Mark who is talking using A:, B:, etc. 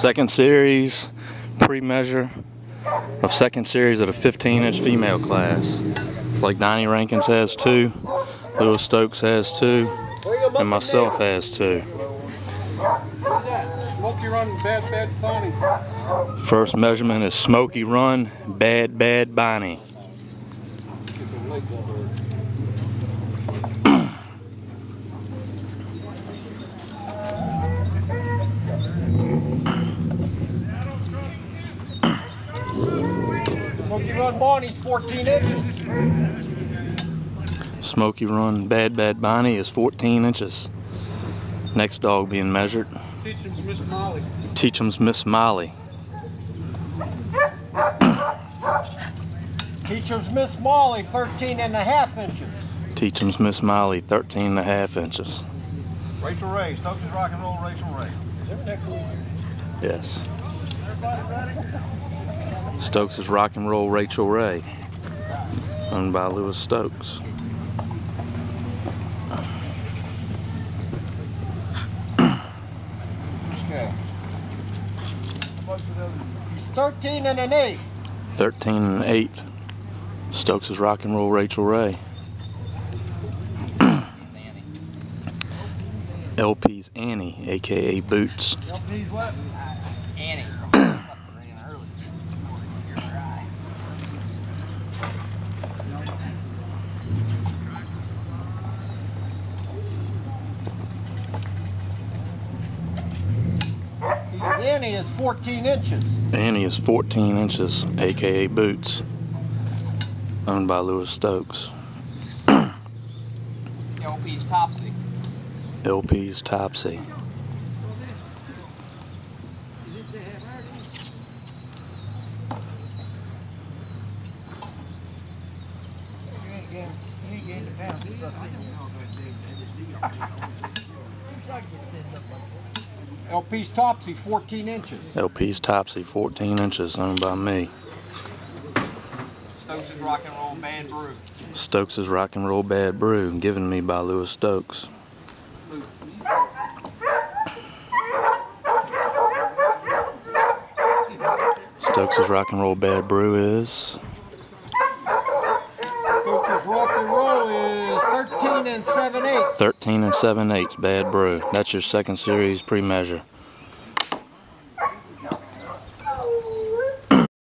A: Second series pre-measure of second series of the 15 inch female class. It's like Donnie Rankins has two, Lewis Stokes has two, and myself has two.
B: Smoky Run, Bad Bad Bonnie.
A: First measurement is Smoky Run, Bad Bad Bonnie.
B: Smoky Run Bonnie's 14 inches.
A: Smoky Run, Bad Bad Bonnie is 14 inches. Next dog being measured,
B: Teaching's Miss Molly.
A: Teachum's Miss Molly.
C: Teacher's Miss Molly, 13 and a half inches.
A: Teachum's Miss Molly, 13 and a half inches.
D: Rachel Ray, Stokes' Rock and Roll Rachel Ray.
A: Yes. Stokes' is Rock and Roll Rachel Ray, owned by Lewis Stokes.
C: Okay. He's 13 and an eighth.
A: 13 and 8. Stokes' is Rock and Roll Rachel Ray. LP's Annie, aka Boots.
C: He's what?
E: Annie.
C: Danny is 14 inches.
A: Annie is 14 inches, aka Boots. Owned by Lewis Stokes.
E: LP's Topsy.
A: LP's Topsy.
C: LP's Topsy, 14 inches.
A: LP's Topsy, 14 inches, owned by me.
E: Stokes' Rock and Roll Bad Brew.
A: Stokes' Rock and Roll Bad Brew, given me by Lewis Stokes. Stokes' Rock and Roll Bad Brew is
C: Coach's Rock and Roll is 13 and 7 eighths.
A: 13 and 7 eighths Bad Brew. That's your second series pre-measure.